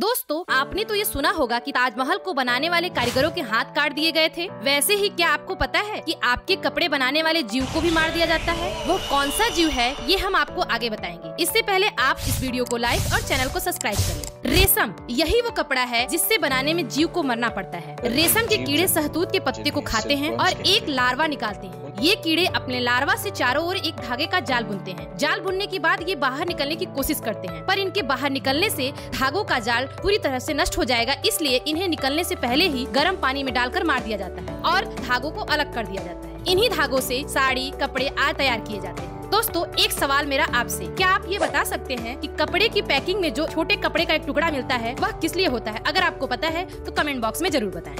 दोस्तों आपने तो ये सुना होगा कि ताजमहल को बनाने वाले कारीगरों के हाथ काट दिए गए थे। वैसे ही क्या आपको पता है कि आपके कपड़े बनाने वाले जीव को भी मार दिया जाता है? वो कौन सा जीव है ये हम आपको आगे बताएँगे। इससे पहले आप इस वीडियो को लाइक और चैनल को सब्सक्राइब करें रेशम यही वो कपड़ा है जिससे बनाने में जीव को मरना पड़ता है। रेशम के कीड़े सहतूत के पत्ते को खाते हैं और एक लार्वा निकालते हैं। ये कीड़े अपने लार्वा से चारों ओर एक धागे का जाल बुनते हैं। जाल बुनने के बाद ये बाहर निकलने की कोशिश करते हैं। पर इनके बाहर निकलने से धागों का जाल पूरी तरह से नष्ट हो जाएगा, इसलिए इन्हें निकलने से पहले ही गर्म पानी में डालकर मार दिया जाता है और धागों को अलग कर दिया जाता है। इन्हीं धागों से साड़ी, कपड़े आदि तैयार किए जाते हैं। दोस्तों, एक सवाल मेरा आपसे, क्या आप ये बता सकते हैं कि कपड़े की पैकिंग में जो छोटे कपड़े का एक टुकड़ा मिलता है, वह किस लिए होता है? अगर आपको पता है तो कमेंट बॉक्स में ज़रूर बताएँ।